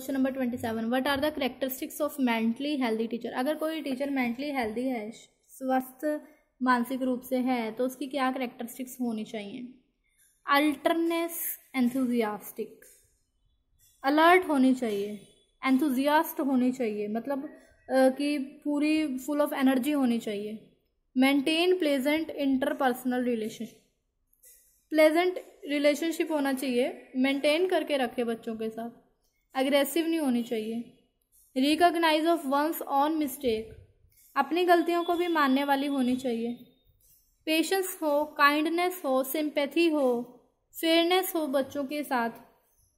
Question number twenty seven what are the characteristics of mentally healthy teacher अगर कोई teacher mentally healthy है, स्वस्थ, मानसिक रूप से है तो उसकी क्या करेक्टरिस्टिक्स होनी चाहिए? अल्टरनेस एंथुजियास्टिक अलर्ट होनी चाहिए. एंथुजियास्ट होनी चाहिए. मतलब कि पूरी फुल ऑफ़ एनर्जी होनी चाहिए. Maintain pleasant interpersonal relationship pleasant relationship होना चाहिए. मेंटेन करके रखे बच्चों के साथ. अग्रेसिव नहीं होनी चाहिए। Recognise of one's own mistake अपनी गलतियों को भी मानने वाली होनी चाहिए। पेशेंस हो काइंडनेस हो सिंपैथी हो फेयरनेस हो बच्चों के साथ।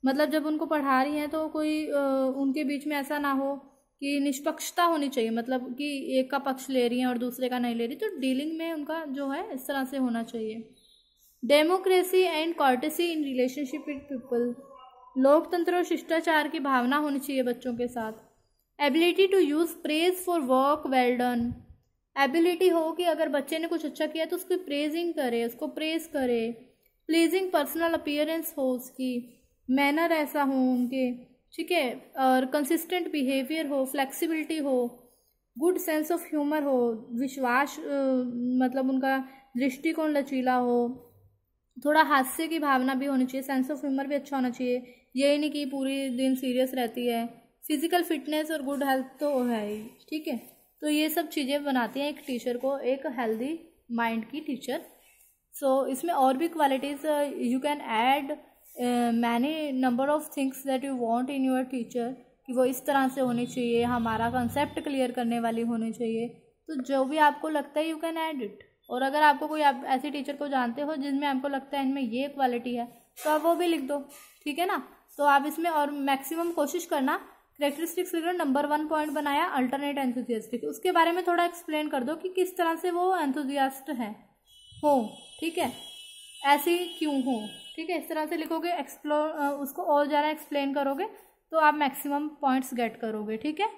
मतलब जब उनको पढ़ा रही हैं तो कोई उनके बीच में ऐसा ना हो कि निष्पक्षता होनी चाहिए। मतलब कि एक का पक्ष ले रही हैं और दूसरे का नहीं ले रही तो डीलिंग में उनका जो है, इस तरह से होना चाहिए। Democracy and courtesy in relationship with people लोकतंत्र और शिष्टाचार की भावना होनी चाहिए बच्चों के साथ। Ability to use praise for work well done ability हो कि अगर बच्चे ने कुछ अच्छा किया तो उसकी प्रेजिंग करे, उसको प्रेज करे। प्लीजिंग पर्सनल अपियरेंस हो उसकी। मैनर ऐसा हो उनके। ठीक है? और कंसिस्टेंट बिहेवियर हो फ्लेक्सिबिलिटी हो। गुड सेंस ऑफ़ ह्यूमर हो, विश्वास मतलब उनका दृष्टिकोण लचीला हो। थोड़ा हास्य की भावना भी होनी चाहिए सेंस ऑफ़ ह्यूमर भी अच्छा होना चाहिए। यही नहीं कि पूरी दिन सीरियस रहती है। फ़िज़िकल फिटनेस और गुड हेल्थ तो है ही ठीक है? तो ये सब चीज़ें बनाती हैं एक टीचर को एक हेल्दी माइंड की टीचर सो so, इसमें और भी qualities you can add many number of things that you want in your teacher कि वो इस तरह से होनी चाहिए हमारा कंसेप्ट क्लियर करने वाली होनी चाहिए। तो जो भी आपको लगता है यू कैन ऐड इट और अगर आपको कोई आप, ऐसी टीचर को जानते हो जिनमें आपको लगता है इनमें ये क्वालिटी है तो आप वो भी लिख दो, ठीक है ना? तो आप इसमें और मैक्सिमम कोशिश करना करेक्टरिस्टिक्स लिख नंबर वन पॉइंट बनाया अल्टरनेट एंथुजियास्टिक उसके बारे में थोड़ा एक्सप्लेन कर दो कि किस तरह से वो एंथुजियास्ट है। हो, ठीक है? ऐसी क्यों हो, ठीक है? इस तरह से लिखोगे एक्सप्लोर उसको और ज़्यादा एक्सप्लेन करोगे तो आप मैक्सिमम पॉइंट्स गेट करोगे, ठीक है?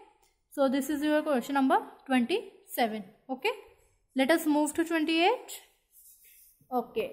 So this is your question number twenty seven okay let us move to twenty eight okay